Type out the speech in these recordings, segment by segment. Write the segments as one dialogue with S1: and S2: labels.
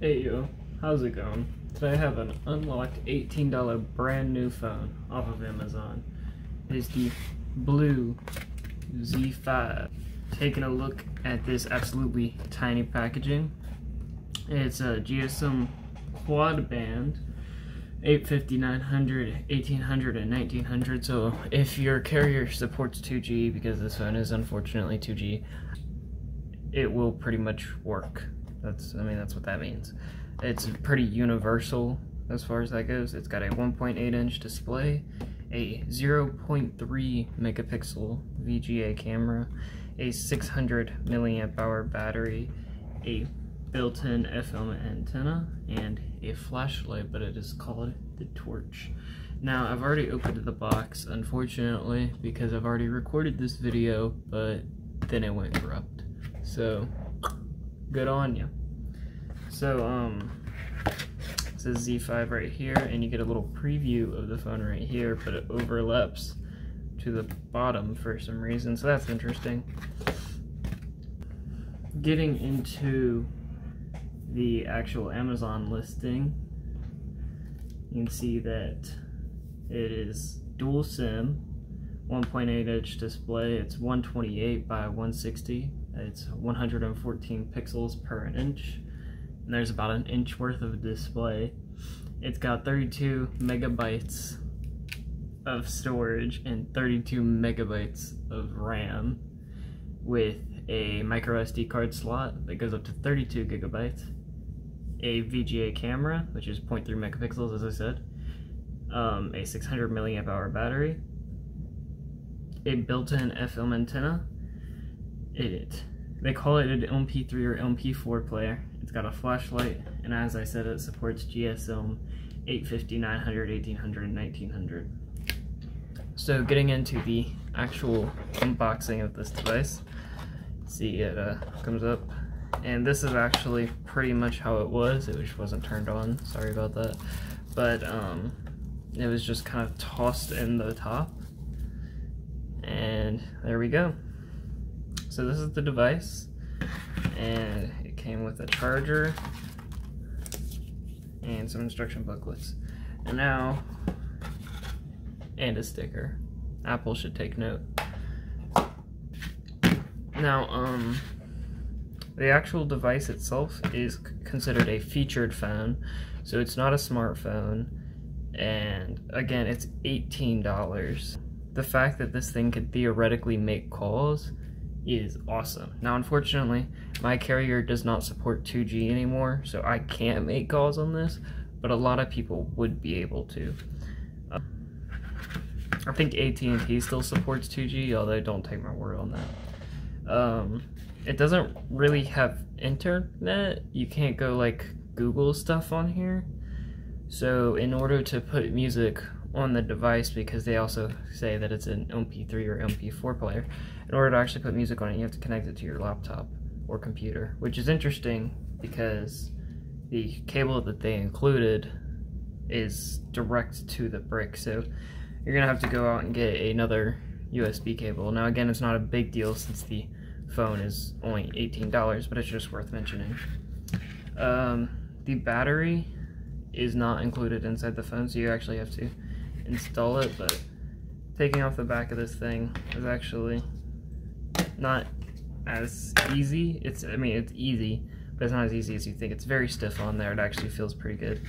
S1: Hey yo, how's it going? Today I have an unlocked $18 brand new phone off of Amazon. It is the Blu Z5. Taking a look at this absolutely tiny packaging. It's a GSM quad band 850, 900, 1800, and 1900. So if your carrier supports 2G, because this phone is unfortunately 2G, it will pretty much work. That's, I mean, that's what that means. It's pretty universal as far as that goes. It's got a 1.8 inch display, a 0.3 megapixel VGA camera, a 600 milliamp hour battery, a built-in FM antenna and a flashlight, but it is called the torch. Now, I've already opened the box, unfortunately, because I've already recorded this video, but then it went corrupt. So, good on you. So, um, it says Z5 right here, and you get a little preview of the phone right here, but it overlaps to the bottom for some reason, so that's interesting. Getting into the actual Amazon listing, you can see that it is dual SIM, 1.8 inch display. It's 128 by 160. It's 114 pixels per an inch. And there's about an inch worth of display. It's got 32 megabytes of storage and 32 megabytes of RAM with a micro SD card slot that goes up to 32 gigabytes a VGA camera, which is 0.3 megapixels, as I said, um, a 600 milliamp hour battery, a built-in FM antenna. It. They call it an MP3 or MP4 player. It's got a flashlight, and as I said, it supports GSM 850, 900, 1800, and 1900. So getting into the actual unboxing of this device, see it uh, comes up. And this is actually pretty much how it was. It just wasn't turned on. Sorry about that. But um, it was just kind of tossed in the top. And there we go so this is the device and it came with a charger and some instruction booklets. And now and a sticker. Apple should take note. Now um the actual device itself is considered a featured phone, so it's not a smartphone, and again, it's $18. The fact that this thing could theoretically make calls is awesome. Now, unfortunately, my carrier does not support 2G anymore, so I can't make calls on this, but a lot of people would be able to. Uh, I think AT&T still supports 2G, although don't take my word on that. Um, it doesn't really have internet. You can't go like Google stuff on here. So in order to put music on the device, because they also say that it's an MP3 or MP4 player, in order to actually put music on it, you have to connect it to your laptop or computer, which is interesting because the cable that they included is direct to the brick. So you're gonna have to go out and get another USB cable. Now again, it's not a big deal since the phone is only $18, but it's just worth mentioning. Um, the battery is not included inside the phone, so you actually have to install it, but taking off the back of this thing is actually not as easy. It's, I mean, it's easy, but it's not as easy as you think. It's very stiff on there. It actually feels pretty good.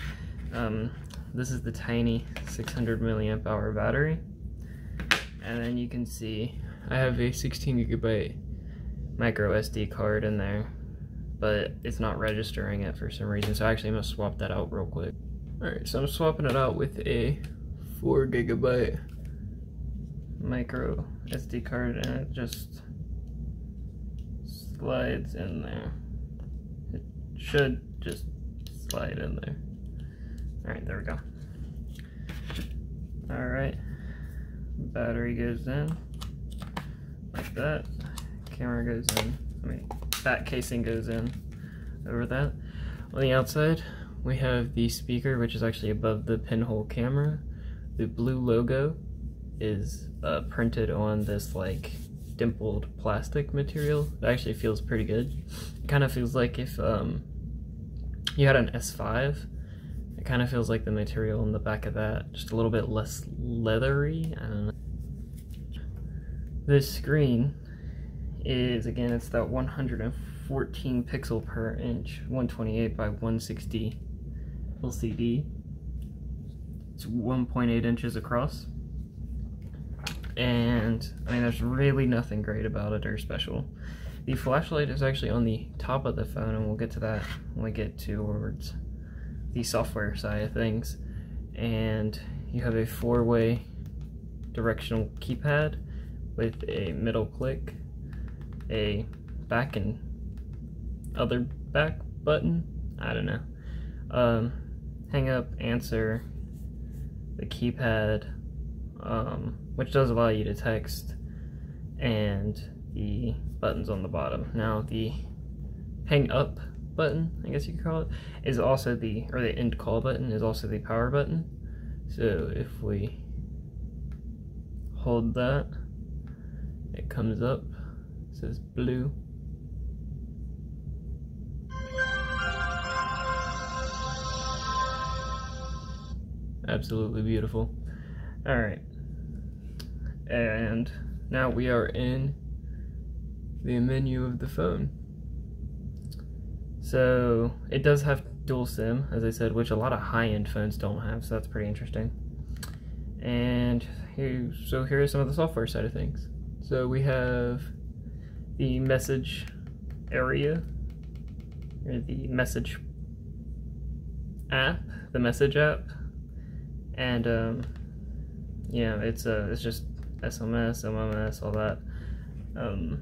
S1: Um, this is the tiny 600 milliamp hour battery. And then you can see I have a 16 gigabyte micro SD card in there, but it's not registering it for some reason, so I actually must swap that out real quick. Alright, so I'm swapping it out with a 4 gigabyte micro SD card, and it just slides in there. It should just slide in there. Alright, there we go. Alright, battery goes in like that camera goes in, I mean, that casing goes in over that. On the outside, we have the speaker, which is actually above the pinhole camera. The Blu logo is uh, printed on this like dimpled plastic material. It actually feels pretty good. It kind of feels like if um, you had an S5, it kind of feels like the material in the back of that, just a little bit less leathery. I don't know. This screen is, again, it's that 114 pixel per inch, 128 by 160 LCD. It's 1.8 inches across. And, I mean, there's really nothing great about it or special. The flashlight is actually on the top of the phone, and we'll get to that when we get towards the software side of things. And you have a four-way directional keypad with a middle click, a back and other back button. I don't know. Um, hang up, answer, the keypad, um, which does allow you to text, and the buttons on the bottom. Now the hang up button, I guess you could call it, is also the, or the end call button is also the power button. So if we hold that, it comes up, it says Blu. Absolutely beautiful. Alright. And now we are in the menu of the phone. So it does have dual SIM, as I said, which a lot of high-end phones don't have, so that's pretty interesting. And here, so here is some of the software side of things. So we have the message area, or the message app, the message app, and um, yeah, it's uh, it's just SMS, MMS, all that. Um,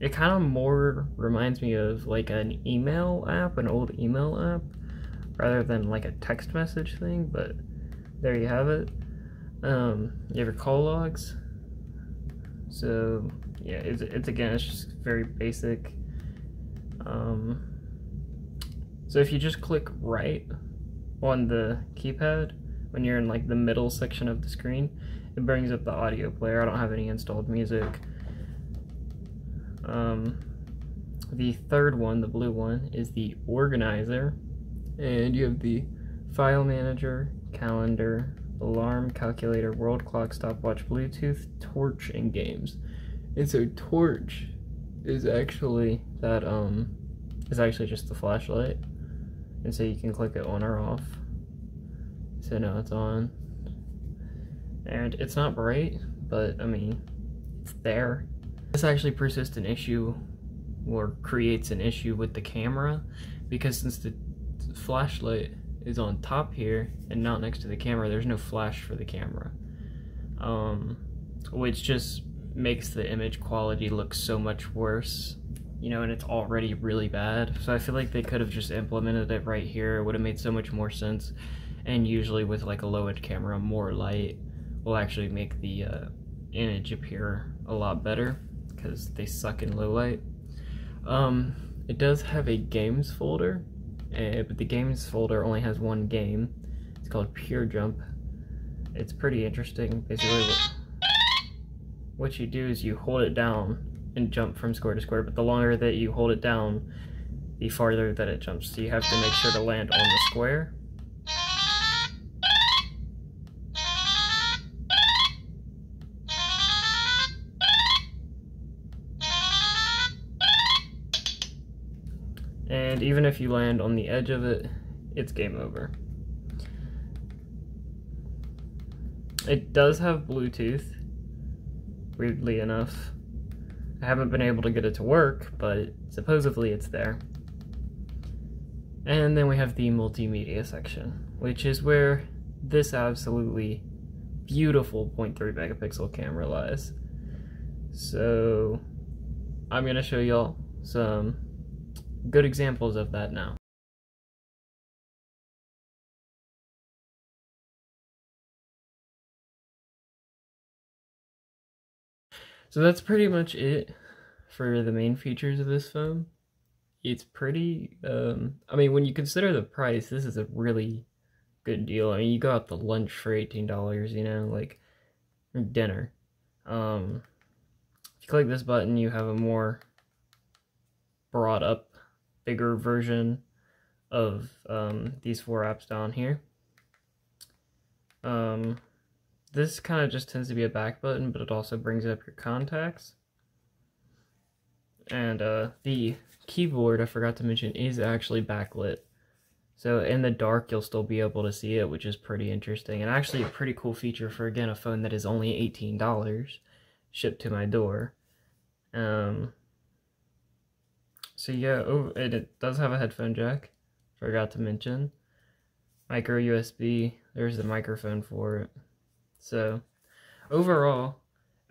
S1: it kind of more reminds me of like an email app, an old email app, rather than like a text message thing, but there you have it. Um, you have your call logs. So yeah, it's, it's again, it's just very basic. Um, so if you just click right on the keypad, when you're in like the middle section of the screen, it brings up the audio player. I don't have any installed music. Um, the third one, the blue one, is the organizer. And you have the file manager, calendar, alarm, calculator, world clock, stopwatch, Bluetooth, torch, and games. And so torch is actually that um is actually just the flashlight. And so you can click it on or off. So now it's on. And it's not bright, but I mean, it's there. This actually persists an issue or creates an issue with the camera because since the flashlight is on top here and not next to the camera, there's no flash for the camera. Um, which just makes the image quality look so much worse, you know, and it's already really bad. So I feel like they could have just implemented it right here. It would have made so much more sense. And usually with like a low-end camera, more light will actually make the uh, image appear a lot better because they suck in low light. Um, it does have a games folder, uh, but the games folder only has one game. It's called Pure Jump. It's pretty interesting. Basically, what, what you do is you hold it down and jump from square to square, but the longer that you hold it down, the farther that it jumps. So you have to make sure to land on the square and even if you land on the edge of it, it's game over. It does have Bluetooth, weirdly enough. I haven't been able to get it to work, but supposedly it's there. And then we have the multimedia section, which is where this absolutely beautiful 0.3 megapixel camera lies. So I'm to show y'all some good examples of that now. So that's pretty much it for the main features of this phone. It's pretty, um, I mean, when you consider the price, this is a really good deal. I mean, you go out to lunch for $18, you know, like, dinner. Um, if you click this button, you have a more brought up bigger version of um, these four apps down here. Um, this kind of just tends to be a back button, but it also brings up your contacts. And uh, the keyboard, I forgot to mention, is actually backlit. So in the dark, you'll still be able to see it, which is pretty interesting. And actually a pretty cool feature for, again, a phone that is only $18 shipped to my door. Um, so yeah, oh, and it does have a headphone jack. Forgot to mention. Micro USB, there's the microphone for it. So overall,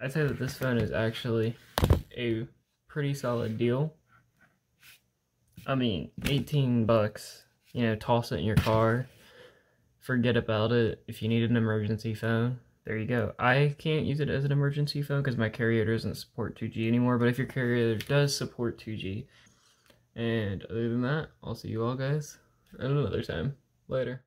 S1: I'd say that this phone is actually a pretty solid deal. I mean, 18 bucks, you know, toss it in your car, forget about it. If you need an emergency phone, there you go. I can't use it as an emergency phone because my carrier doesn't support 2G anymore, but if your carrier does support 2G, and other than that, I'll see you all guys at another time. Later.